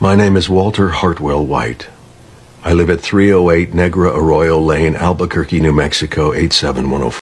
My name is Walter Hartwell White. I live at 308 Negra Arroyo Lane, Albuquerque, New Mexico, 87104.